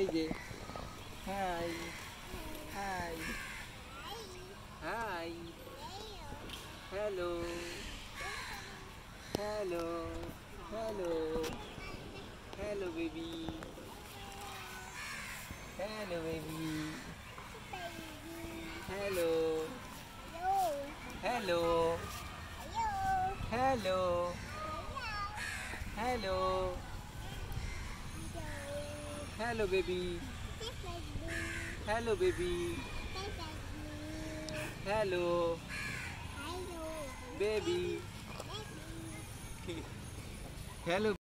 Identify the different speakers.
Speaker 1: এই যে hi hi hi hello hello
Speaker 2: hello
Speaker 1: hello baby hello baby hello
Speaker 2: hello
Speaker 1: hello hello Hello, baby. Hello, baby. Hello.
Speaker 2: Hello. Baby.
Speaker 1: Hello.